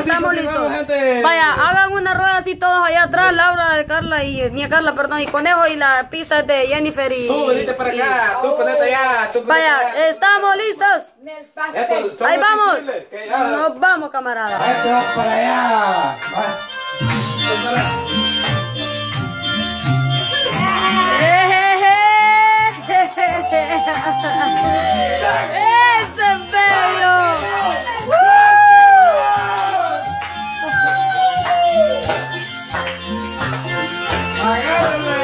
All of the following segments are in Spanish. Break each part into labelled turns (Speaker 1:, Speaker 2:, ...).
Speaker 1: Estamos listos. Vaya, hagan una rueda así todos allá atrás, Laura, Carla y ni Carla, perdón, y Conejo y la pista de Jennifer y.
Speaker 2: Tú, venite para acá, tú ponete allá, tú
Speaker 1: Vaya,
Speaker 2: allá.
Speaker 1: estamos listos.
Speaker 2: Esto,
Speaker 1: Ahí vamos. Nos vamos, camaradas.
Speaker 2: Este va para allá.
Speaker 1: ¡Ese es bello! ¡Vamos,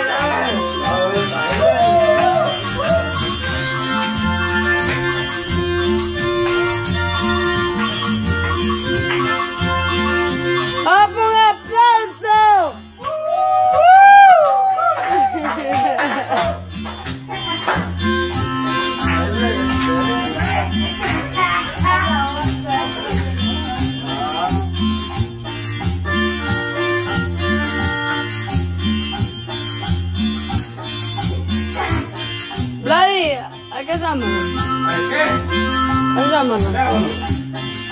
Speaker 1: Vladi, ¿a qué estamos?
Speaker 2: ¿Qué?
Speaker 1: ¿A qué estamos?
Speaker 2: Vámonos.
Speaker 1: ¡Ese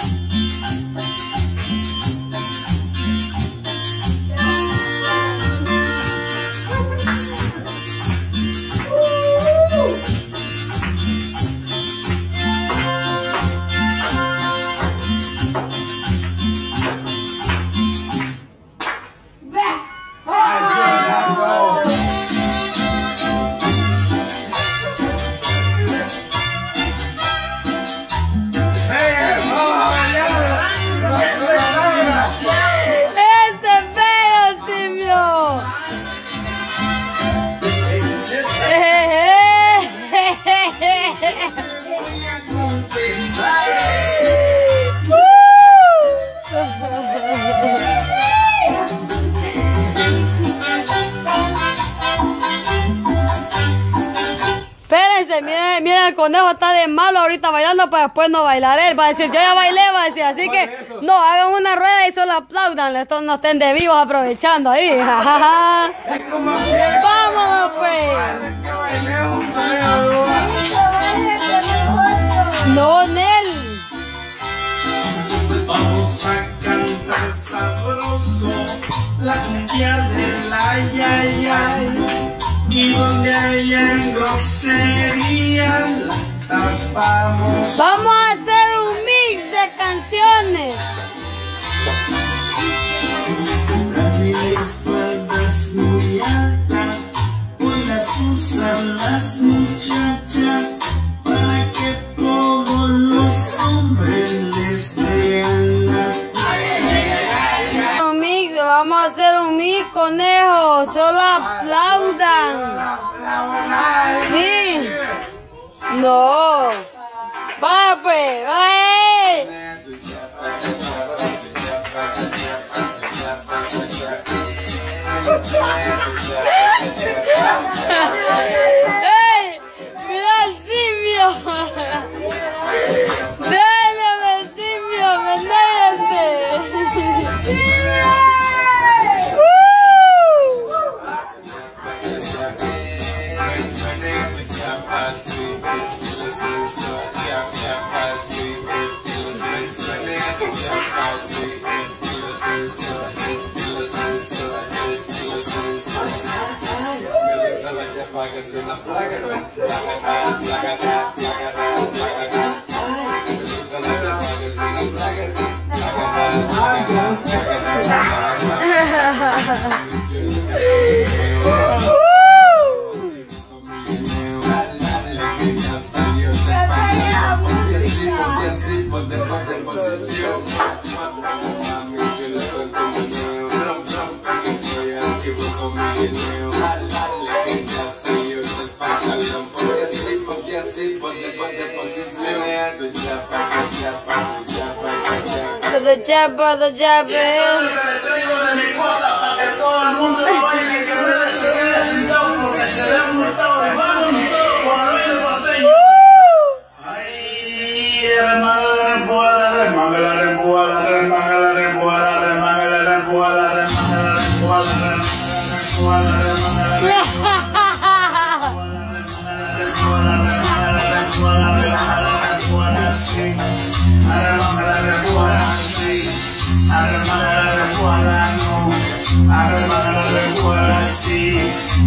Speaker 1: el conejo está de malo ahorita bailando, pero después no bailar él. Va a decir, yo ya bailé, va a decir, así que no, hagan una rueda y solo aplaudan, estos no estén de vivos aprovechando ahí. Vámonos pues. No, Nel.
Speaker 3: Vamos a cantar sabroso la cumbia del ay ay ay y donde haya grosería la tapamos.
Speaker 1: Vamos a hacer un mix de canciones.
Speaker 3: También faldas muy altas, hoy las usan las muchachas para que todos los hombres les vean la
Speaker 1: vamos a hacer un mix, conejo. Solo No. Va pues, 哈哈哈哈哈。brother, jab brother, jab. Eh?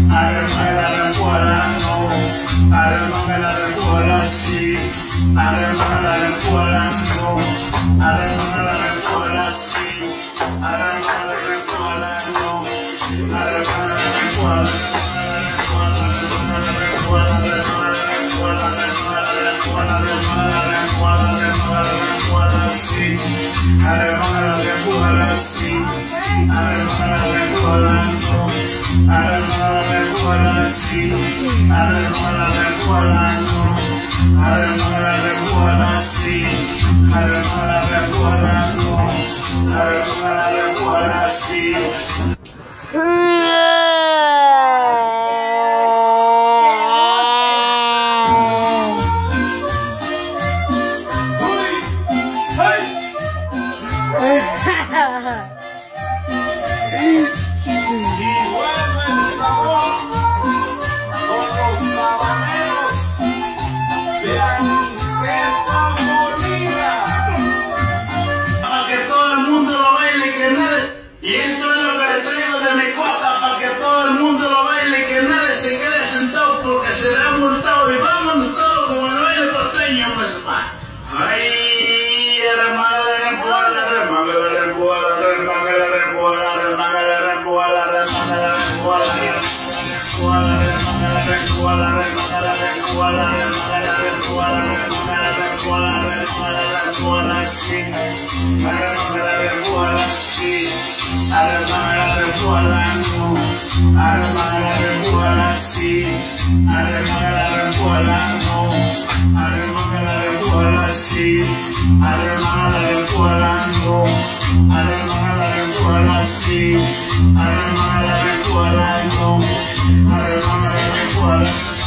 Speaker 3: Arremanga la cola, no. Arremanga la cola, sí. Arremanga la cola, no. Arremanga la cola, sí. Arremanga la cola, no. Arremanga la cola, sí. así, a la hermana la recuerda así, a la hermana no, a la hermana la recuerda así, a la hermana no, a la hermana así, a la Armada de cuerda, no, armada de cuerda.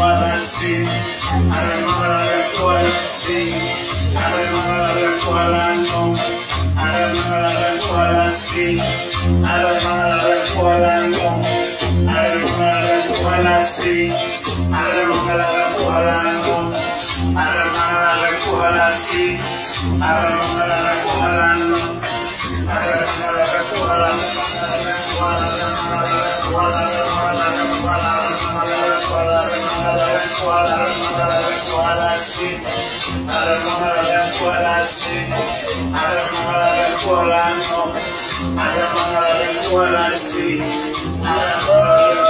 Speaker 3: hermana sí, la de la la la escuela, no. A la de la
Speaker 1: escuela, sí. A la de la escuela,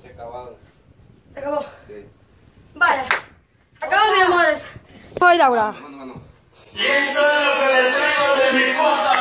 Speaker 1: Se acabó. Se acabó. Sí. Vale. Acabamos, mi amores. Soy Laura. Y esto es lo que traigo de mi puta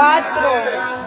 Speaker 1: cuatro.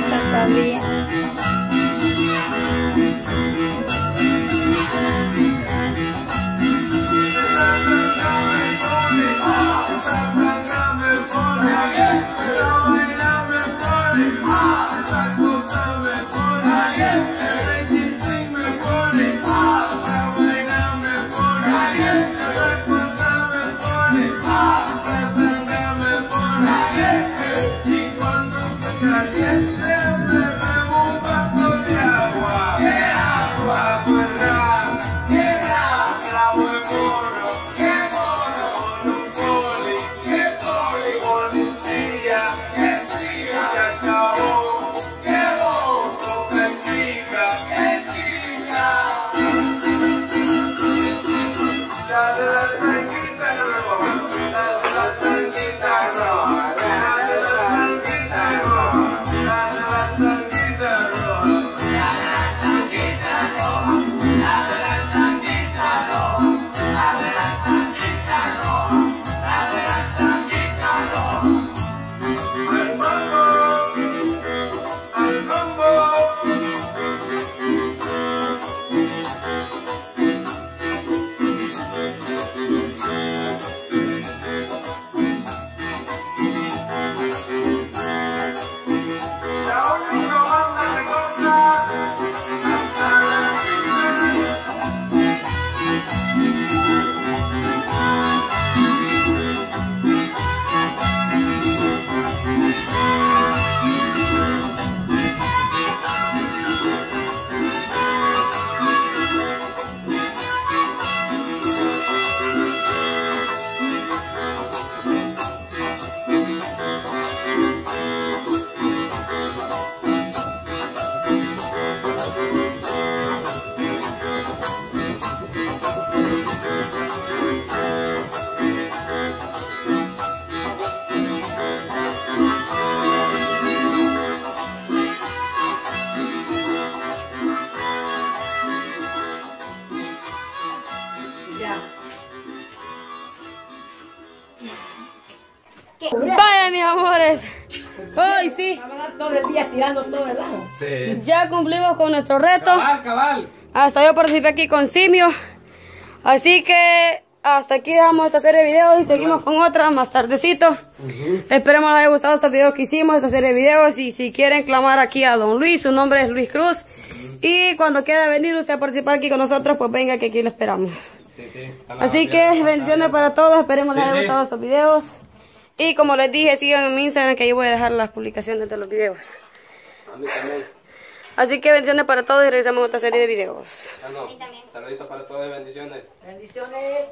Speaker 1: Y la
Speaker 4: tirando todo el lado.
Speaker 5: Sí.
Speaker 2: ya cumplimos con nuestro reto.
Speaker 5: Cabal, cabal.
Speaker 2: Hasta yo participé aquí con Simio. Así que hasta aquí dejamos esta serie de videos y seguimos con otra más tardecito. Esperemos les haya gustado este video que hicimos, esta serie de videos. Y si quieren clamar aquí a Don Luis, su nombre es Luis Cruz. Y cuando quiera venir usted a participar aquí con nosotros, pues venga que aquí lo esperamos.
Speaker 5: Sí, sí.
Speaker 2: Así que bendiciones para todos, esperemos les
Speaker 5: Sí,
Speaker 2: haya
Speaker 5: sí.
Speaker 2: gustado estos videos. Y como les dije, sigan en mi Instagram que ahí voy a dejar las publicaciones de los videos.
Speaker 5: A mí también.
Speaker 2: Así que bendiciones para todos y regresamos a otra serie de videos.
Speaker 5: Ah, no. Saluditos para todos y bendiciones.
Speaker 4: Bendiciones.